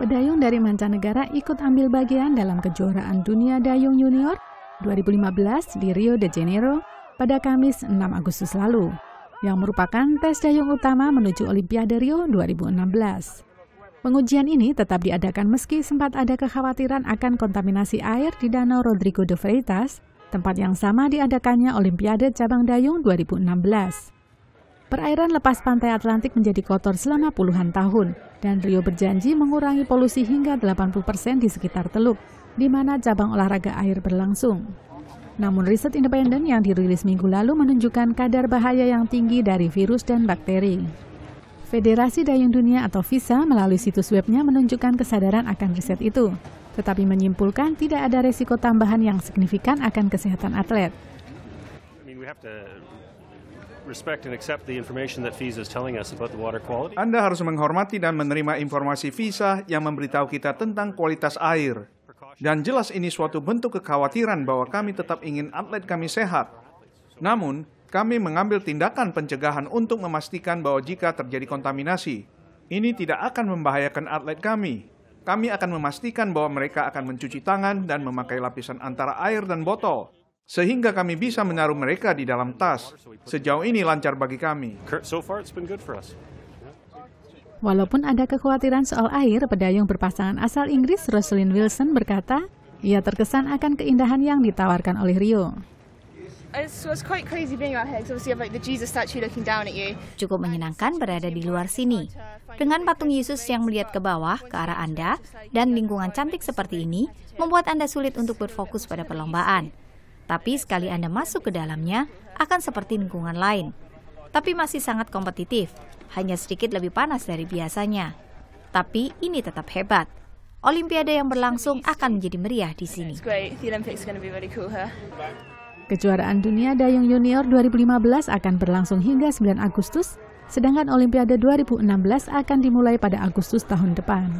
Pedayung dari mancanegara ikut ambil bagian dalam kejuaraan dunia dayung junior 2015 di Rio de Janeiro pada Kamis 6 Agustus lalu, yang merupakan tes dayung utama menuju Olimpiade Rio 2016. Pengujian ini tetap diadakan meski sempat ada kekhawatiran akan kontaminasi air di Danau Rodrigo de Freitas, tempat yang sama diadakannya Olimpiade Cabang Dayung 2016. Perairan lepas pantai Atlantik menjadi kotor selama puluhan tahun, dan Rio berjanji mengurangi polusi hingga 80% persen di sekitar teluk, di mana cabang olahraga air berlangsung. Namun riset independen yang dirilis minggu lalu menunjukkan kadar bahaya yang tinggi dari virus dan bakteri. Federasi Dayung Dunia atau FISA melalui situs webnya menunjukkan kesadaran akan riset itu, tetapi menyimpulkan tidak ada resiko tambahan yang signifikan akan kesehatan atlet. Anda harus menghormati dan menerima informasi FISA yang memberitahu kita tentang kualitas air. Dan jelas ini suatu bentuk kekhawatiran bahwa kami tetap ingin atlet kami sehat. Namun, kami mengambil tindakan pencegahan untuk memastikan bahwa jika terjadi kontaminasi, ini tidak akan membahayakan atlet kami. Kami akan memastikan bahwa mereka akan mencuci tangan dan memakai lapisan antara air dan botol, sehingga kami bisa menaruh mereka di dalam tas. Sejauh ini lancar bagi kami. Walaupun ada kekhawatiran soal air, pedayung berpasangan asal Inggris Rosalind Wilson berkata, ia terkesan akan keindahan yang ditawarkan oleh Rio. Cukup menyenangkan berada di luar sini. Dengan patung Yesus yang melihat ke bawah, ke arah Anda, dan lingkungan cantik seperti ini, membuat Anda sulit untuk berfokus pada perlombaan. Tapi sekali Anda masuk ke dalamnya, akan seperti lingkungan lain. Tapi masih sangat kompetitif, hanya sedikit lebih panas dari biasanya. Tapi ini tetap hebat. Olimpiade yang berlangsung akan menjadi meriah di sini. Kejuaraan Dunia Dayung Junior 2015 akan berlangsung hingga 9 Agustus, sedangkan Olimpiade 2016 akan dimulai pada Agustus tahun depan.